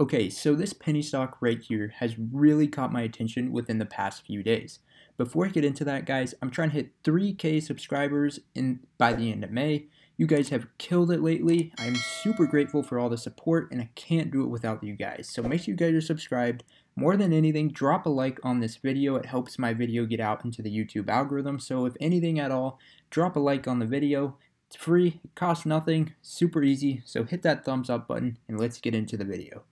Okay, so this penny stock right here has really caught my attention within the past few days. Before I get into that, guys, I'm trying to hit 3K subscribers in by the end of May. You guys have killed it lately. I'm super grateful for all the support, and I can't do it without you guys. So make sure you guys are subscribed. More than anything, drop a like on this video. It helps my video get out into the YouTube algorithm. So if anything at all, drop a like on the video. It's free, it costs nothing, super easy. So hit that thumbs up button, and let's get into the video.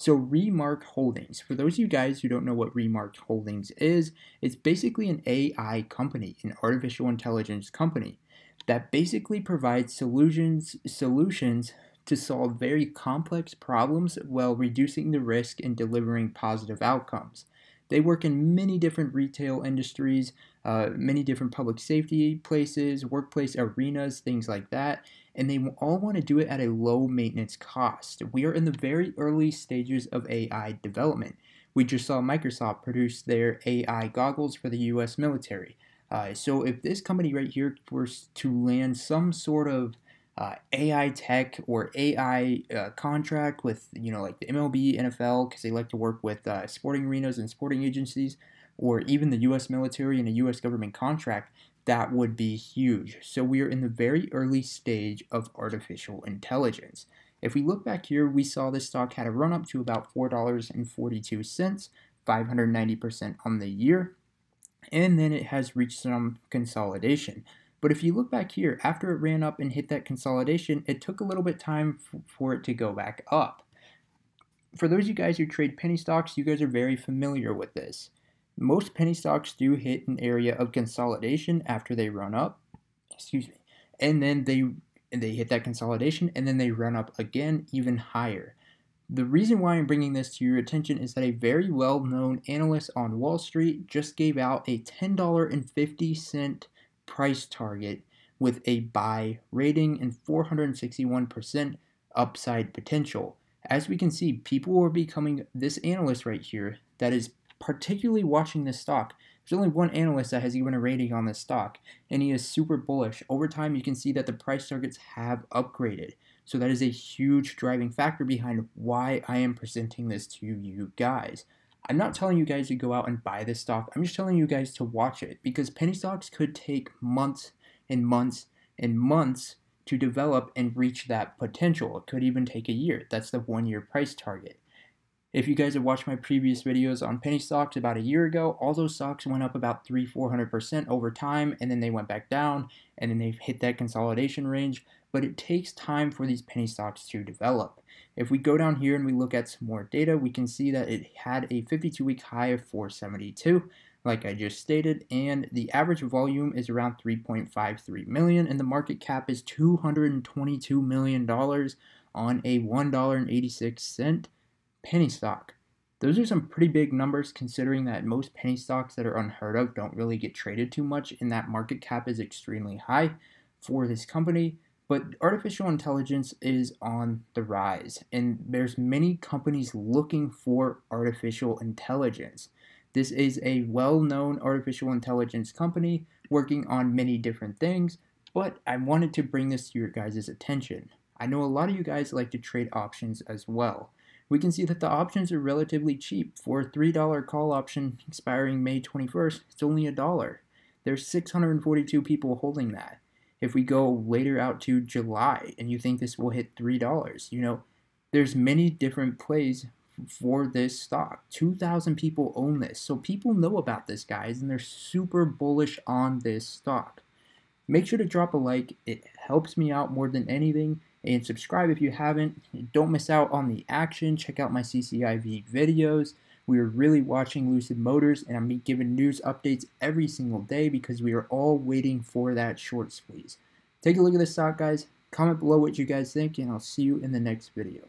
So Remark Holdings, for those of you guys who don't know what Remark Holdings is, it's basically an AI company, an artificial intelligence company that basically provides solutions solutions to solve very complex problems while reducing the risk and delivering positive outcomes. They work in many different retail industries, uh, many different public safety places, workplace arenas, things like that, and they all want to do it at a low maintenance cost. We are in the very early stages of AI development. We just saw Microsoft produce their AI goggles for the US military. Uh, so if this company right here were to land some sort of uh, AI tech or AI uh, contract with you know like the MLB, NFL, because they like to work with uh, sporting arenas and sporting agencies, or even the U.S. military and a U.S. government contract, that would be huge. So we are in the very early stage of artificial intelligence. If we look back here, we saw this stock had a run up to about four dollars and forty-two cents, 590% on the year, and then it has reached some consolidation. But if you look back here, after it ran up and hit that consolidation, it took a little bit time for it to go back up. For those of you guys who trade penny stocks, you guys are very familiar with this. Most penny stocks do hit an area of consolidation after they run up, excuse me, and then they they hit that consolidation and then they run up again even higher. The reason why I'm bringing this to your attention is that a very well-known analyst on Wall Street just gave out a $10.50 price target with a buy rating and 461% upside potential. As we can see, people are becoming this analyst right here that is particularly watching this stock. There's only one analyst that has even a rating on this stock, and he is super bullish. Over time, you can see that the price targets have upgraded. So that is a huge driving factor behind why I am presenting this to you guys. I'm not telling you guys to go out and buy this stock. I'm just telling you guys to watch it because penny stocks could take months and months and months to develop and reach that potential. It could even take a year. That's the one year price target. If you guys have watched my previous videos on penny stocks about a year ago, all those stocks went up about 3 400% over time and then they went back down and then they've hit that consolidation range. But it takes time for these penny stocks to develop. If we go down here and we look at some more data, we can see that it had a 52-week high of 472, like I just stated, and the average volume is around 3.53 million, and the market cap is 222 million dollars on a $1.86 penny stock. Those are some pretty big numbers considering that most penny stocks that are unheard of don't really get traded too much, and that market cap is extremely high for this company. But artificial intelligence is on the rise, and there's many companies looking for artificial intelligence. This is a well-known artificial intelligence company working on many different things, but I wanted to bring this to your guys' attention. I know a lot of you guys like to trade options as well. We can see that the options are relatively cheap. For a $3 call option expiring May 21st, it's only a dollar. There's 642 people holding that if we go later out to July and you think this will hit $3, you know, there's many different plays for this stock. 2,000 people own this. So people know about this, guys, and they're super bullish on this stock. Make sure to drop a like. It helps me out more than anything. And subscribe if you haven't. Don't miss out on the action. Check out my CCIV videos. We are really watching Lucid Motors, and I'm giving news updates every single day because we are all waiting for that short squeeze. Take a look at this stock, guys. Comment below what you guys think, and I'll see you in the next video.